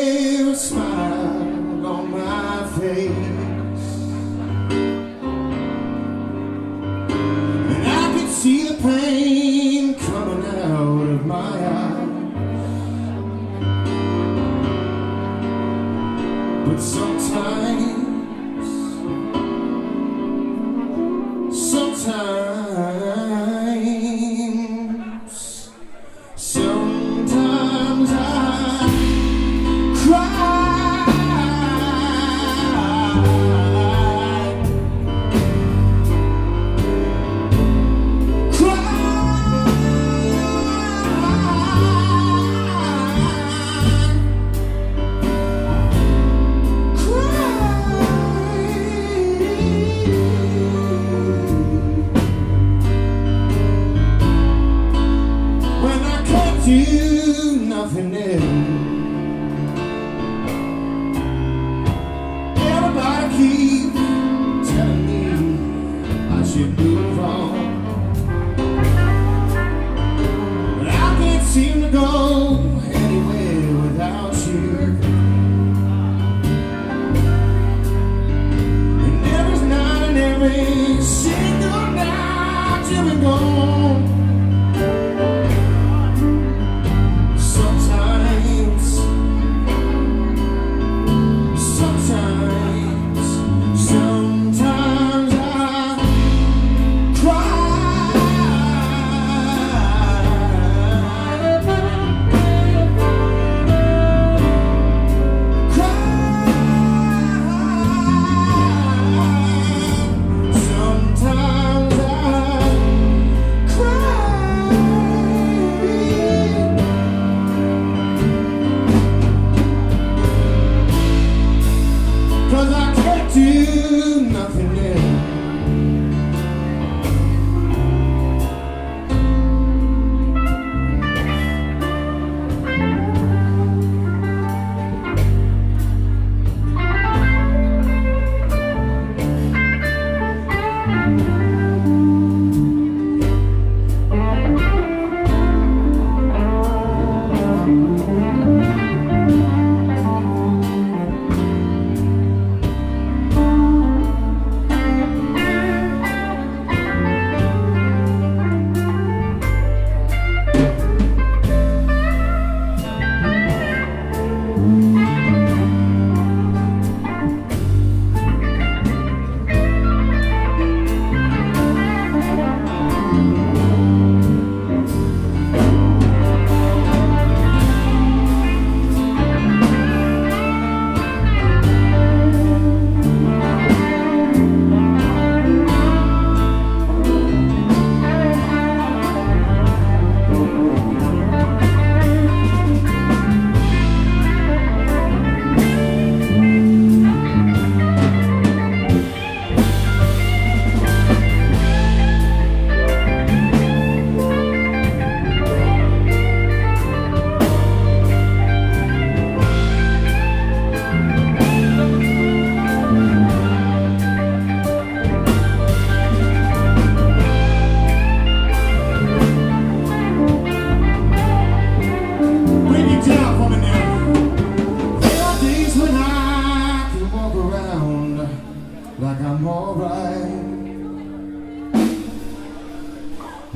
a smile on my face. And I could see the pain coming out of my eyes. But sometimes Sometimes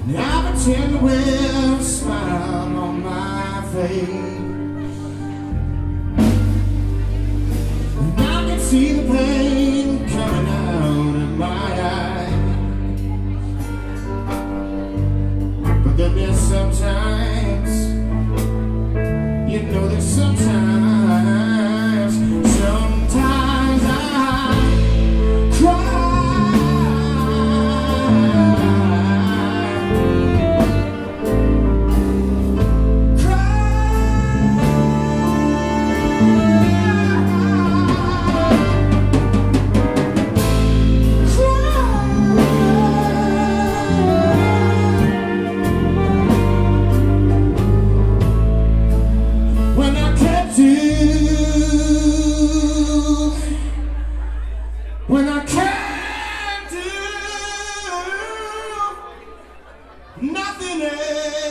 I pretend with a smile on my face. And I can see the nothing else.